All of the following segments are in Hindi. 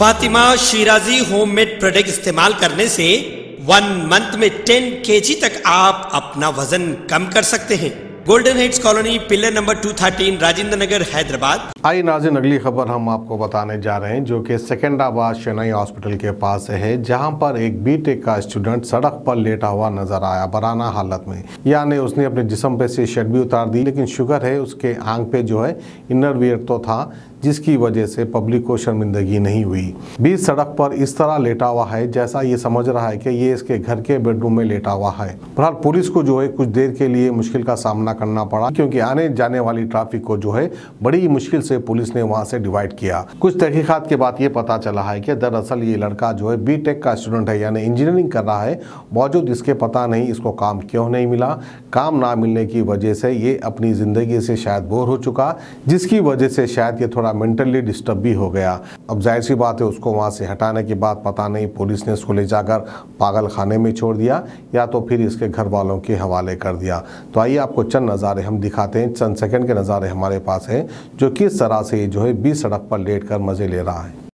फातिमा शिराजी होममेड प्रोडक्ट इस्तेमाल करने से वन मंथ में 10 केजी तक आप अपना वज़न कम कर सकते हैं। Golden heads colony pillar number 213 Rajendra Nagar Hyderabad आई नाजिन, अगली खबर हम आपको बताने जा रहे हैं, जो कि सेकेंडराबाद शेनाई हॉस्पिटल के पास है, जहाँ पर एक बीटेक का स्टूडेंट सड़क पर लेटा हुआ नज़र आया, बराना हालत में। यानी उसने अपने जिसम पे से शर्ट भी उतार दी, लेकिन शुगर है, उसके आँख पे जो है इनर वियर तो था, जिसकी वजह से पब्लिक को शर्मिंदगी नहीं हुई। बीच सड़क पर इस तरह लेटा हुआ है, जैसा ये समझ रहा है कि ये इसके घर के बेडरूम में लेटा हुआ है। फ़िलहाल पुलिस को जो है कुछ देर के लिए मुश्किल का सामना करना पड़ा, क्योंकि आने जाने वाली ट्रैफ़िक को जो है बड़ी मुश्किल से पुलिस ने वहाँ से डिवाइड किया। कुछ तहकीकात के बाद ये पता चला है कि दरअसल ये लड़का जो है बी का स्टूडेंट है, यानी इंजीनियरिंग कर रहा है। मौजूद इसके पता नहीं, इसको काम क्यों नहीं मिला? काम ना मिलने की वजह से ये अपनी ज़िंदगी से शायद बोर हो चुका, जिसकी वजह से शायद ये थोड़ा थोड़ा मेंटली डिस्टर्ब भी हो गया। अब ज़ाहिर सी बात है, उसको वहाँ से हटाने के बाद पता नहीं, पुलिस ने उसको ले जाकर पागल खाने में छोड़ दिया, या तो फिर इसके घर वालों के हवाले कर दिया। तो आइए आपको चंद नज़ारे हम दिखाते हैं, चंद सेकंड के नज़ारे हमारे पास हैं, जो किस तरह से जो है बीस सड़क पर लेट कर मज़े ले रहा है।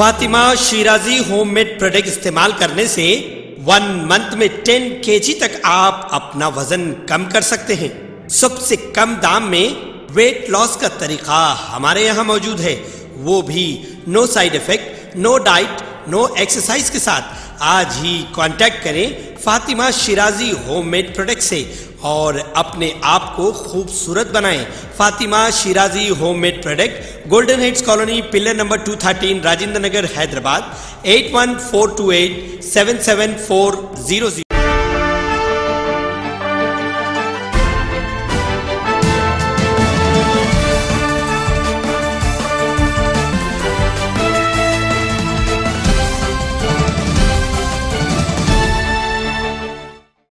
फातिमा शिराजी होममेड प्रोडक्ट इस्तेमाल करने से वन मंथ में टेन के तक आप अपना वज़न कम कर सकते हैं। सबसे कम दाम में वेट लॉस का तरीका हमारे यहाँ मौजूद है। वो भी no side effect no diet no exercise के साथ। आज ही कांटेक्ट करें फातिमा शिराजी होममेड प्रोडक्ट से और अपने आप को खूबसूरत बनाएँ। Fatima Shirazi homemade product, golden heads colony, pillar number 213 Rajendra Nagar, Hyderabad eight one four two eight seven seven four zero